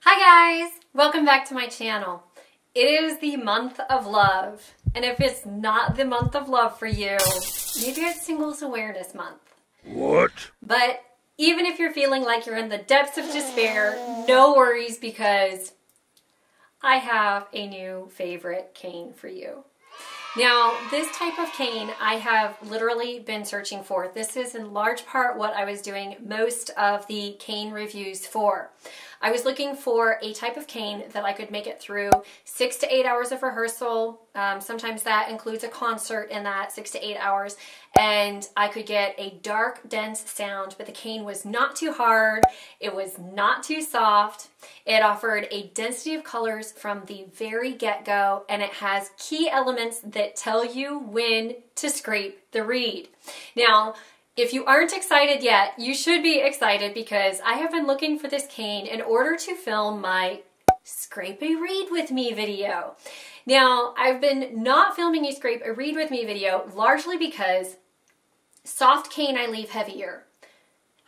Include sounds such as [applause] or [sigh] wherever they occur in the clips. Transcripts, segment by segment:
Hi guys, welcome back to my channel. It is the month of love, and if it's not the month of love for you, maybe it's Singles Awareness Month. What? But even if you're feeling like you're in the depths of despair, no worries because I have a new favorite cane for you. Now, this type of cane I have literally been searching for. This is in large part what I was doing most of the cane reviews for. I was looking for a type of cane that I could make it through six to eight hours of rehearsal. Um, sometimes that includes a concert in that six to eight hours. And I could get a dark, dense sound, but the cane was not too hard. It was not too soft. It offered a density of colors from the very get-go, and it has key elements that tell you when to scrape the reed. Now, if you aren't excited yet, you should be excited because I have been looking for this cane in order to film my Scrape a Reed With Me video. Now, I've been not filming a Scrape a Reed With Me video largely because soft cane I leave heavier.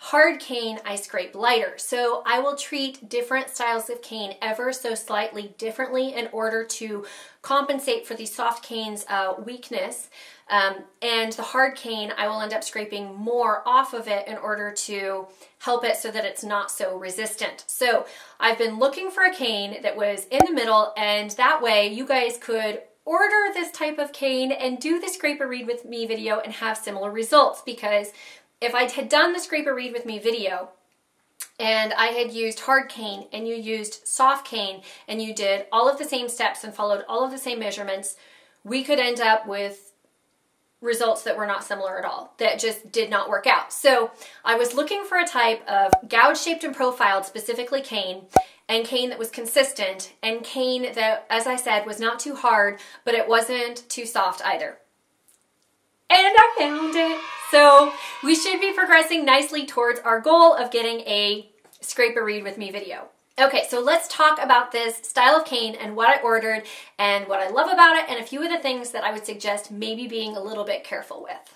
Hard cane I scrape lighter. So I will treat different styles of cane ever so slightly differently in order to compensate for the soft cane's uh, weakness. Um, and the hard cane, I will end up scraping more off of it in order to help it so that it's not so resistant. So I've been looking for a cane that was in the middle and that way you guys could order this type of cane and do the scrape a reed with me video and have similar results because if I had done the scrape a reed with me video and I had used hard cane and you used soft cane and you did all of the same steps and followed all of the same measurements, we could end up with results that were not similar at all, that just did not work out. So I was looking for a type of gouge shaped and profiled, specifically cane, and cane that was consistent, and cane that, as I said, was not too hard, but it wasn't too soft either. And I found it. So we should be progressing nicely towards our goal of getting a scrape a reed with me video. Okay, so let's talk about this style of cane and what I ordered and what I love about it and a few of the things that I would suggest maybe being a little bit careful with.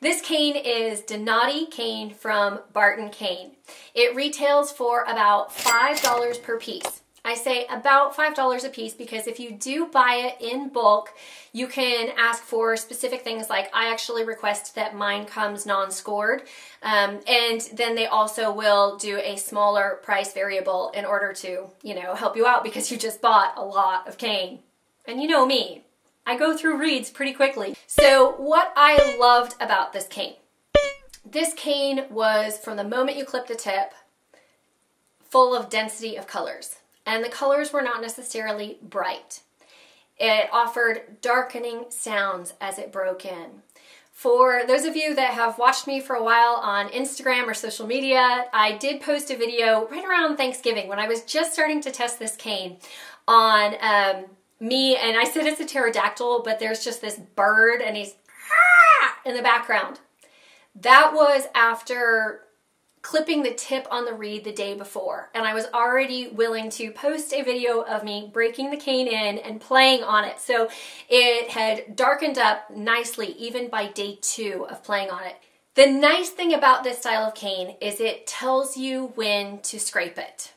This cane is Donati cane from Barton Cane. It retails for about $5 per piece. I say about $5 a piece because if you do buy it in bulk, you can ask for specific things like I actually request that mine comes non-scored. Um, and then they also will do a smaller price variable in order to, you know, help you out because you just bought a lot of cane. And you know me, I go through reeds pretty quickly. So what I loved about this cane, this cane was from the moment you clip the tip, full of density of colors and the colors were not necessarily bright. It offered darkening sounds as it broke in. For those of you that have watched me for a while on Instagram or social media, I did post a video right around Thanksgiving when I was just starting to test this cane on um, me, and I said it's a pterodactyl, but there's just this bird and he's in the background. That was after clipping the tip on the reed the day before and I was already willing to post a video of me breaking the cane in and playing on it. So it had darkened up nicely even by day two of playing on it. The nice thing about this style of cane is it tells you when to scrape it.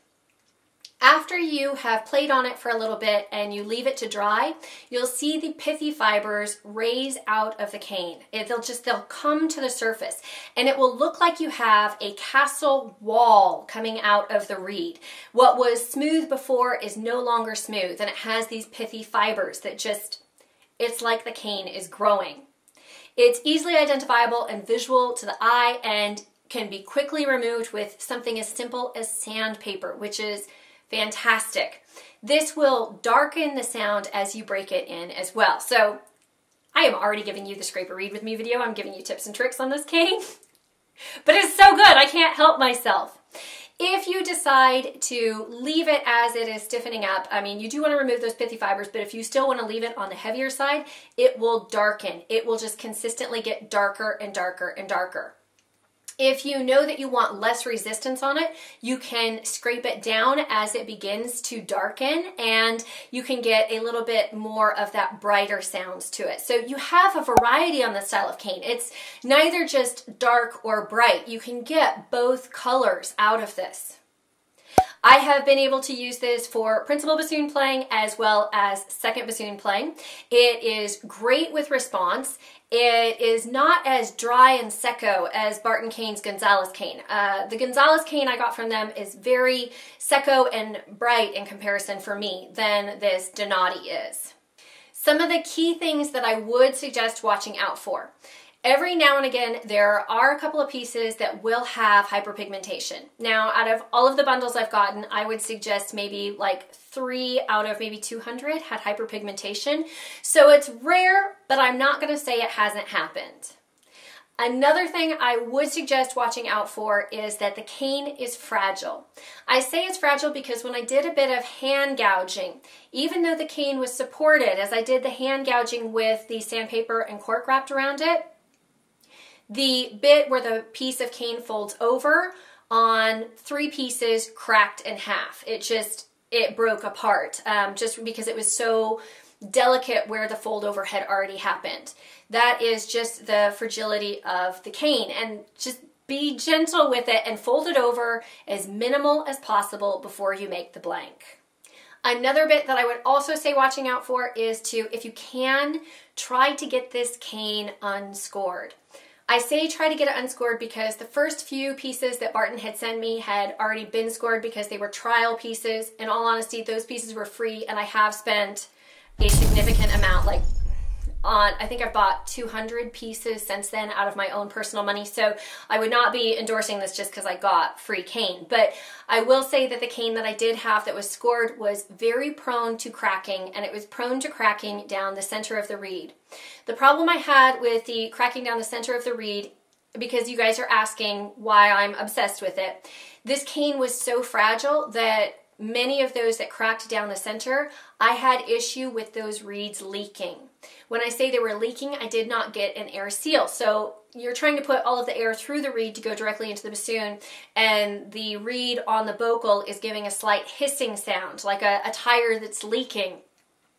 After you have played on it for a little bit and you leave it to dry, you'll see the pithy fibers raise out of the cane. It, they'll just, they'll come to the surface and it will look like you have a castle wall coming out of the reed. What was smooth before is no longer smooth and it has these pithy fibers that just, it's like the cane is growing. It's easily identifiable and visual to the eye and can be quickly removed with something as simple as sandpaper, which is fantastic. This will darken the sound as you break it in as well. So I am already giving you the scrape a reed with me video. I'm giving you tips and tricks on this [laughs] cane, but it's so good. I can't help myself. If you decide to leave it as it is stiffening up, I mean, you do want to remove those pithy fibers, but if you still want to leave it on the heavier side, it will darken. It will just consistently get darker and darker and darker. If you know that you want less resistance on it, you can scrape it down as it begins to darken and you can get a little bit more of that brighter sounds to it. So you have a variety on the style of cane. It's neither just dark or bright. You can get both colors out of this. I have been able to use this for principal bassoon playing as well as second bassoon playing. It is great with response. It is not as dry and secco as Barton Cane's Gonzales cane. Uh, the Gonzales cane I got from them is very secco and bright in comparison for me than this Donati is. Some of the key things that I would suggest watching out for. Every now and again, there are a couple of pieces that will have hyperpigmentation. Now, out of all of the bundles I've gotten, I would suggest maybe like three out of maybe 200 had hyperpigmentation. So it's rare, but I'm not gonna say it hasn't happened. Another thing I would suggest watching out for is that the cane is fragile. I say it's fragile because when I did a bit of hand gouging, even though the cane was supported as I did the hand gouging with the sandpaper and cork wrapped around it, the bit where the piece of cane folds over on three pieces cracked in half. It just, it broke apart um, just because it was so delicate where the fold over had already happened. That is just the fragility of the cane and just be gentle with it and fold it over as minimal as possible before you make the blank. Another bit that I would also say watching out for is to, if you can, try to get this cane unscored. I say try to get it unscored because the first few pieces that Barton had sent me had already been scored because they were trial pieces. In all honesty, those pieces were free and I have spent a significant amount, like on, I think I've bought 200 pieces since then out of my own personal money. So I would not be endorsing this just because I got free cane. But I will say that the cane that I did have that was scored was very prone to cracking and it was prone to cracking down the center of the reed. The problem I had with the cracking down the center of the reed because you guys are asking why I'm obsessed with it. This cane was so fragile that many of those that cracked down the center, I had issue with those reeds leaking. When I say they were leaking, I did not get an air seal. So you're trying to put all of the air through the reed to go directly into the bassoon, and the reed on the bocal is giving a slight hissing sound, like a, a tire that's leaking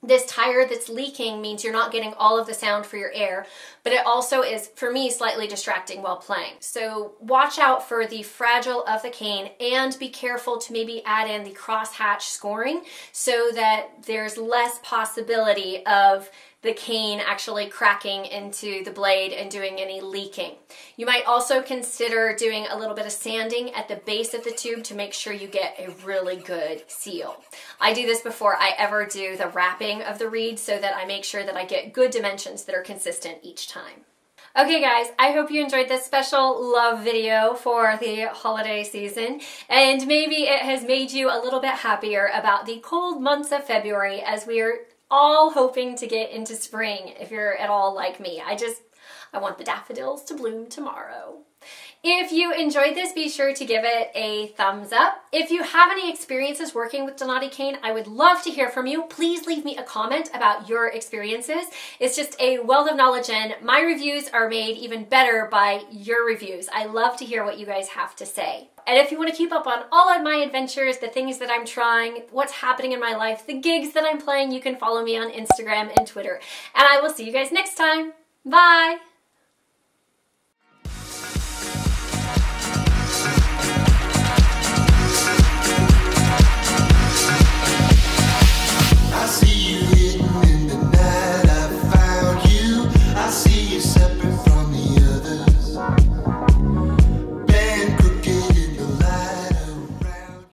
this tire that's leaking means you're not getting all of the sound for your air, but it also is, for me, slightly distracting while playing. So watch out for the fragile of the cane and be careful to maybe add in the crosshatch scoring so that there's less possibility of the cane actually cracking into the blade and doing any leaking. You might also consider doing a little bit of sanding at the base of the tube to make sure you get a really good seal. I do this before I ever do the wrapping of the reed so that I make sure that I get good dimensions that are consistent each time. Okay guys, I hope you enjoyed this special love video for the holiday season and maybe it has made you a little bit happier about the cold months of February as we are all hoping to get into spring if you're at all like me. I just, I want the daffodils to bloom tomorrow. If you enjoyed this, be sure to give it a thumbs up. If you have any experiences working with Donati Cane, I would love to hear from you. Please leave me a comment about your experiences. It's just a wealth of knowledge and my reviews are made even better by your reviews. I love to hear what you guys have to say. And if you want to keep up on all of my adventures, the things that I'm trying, what's happening in my life, the gigs that I'm playing, you can follow me on Instagram and Twitter. And I will see you guys next time. Bye!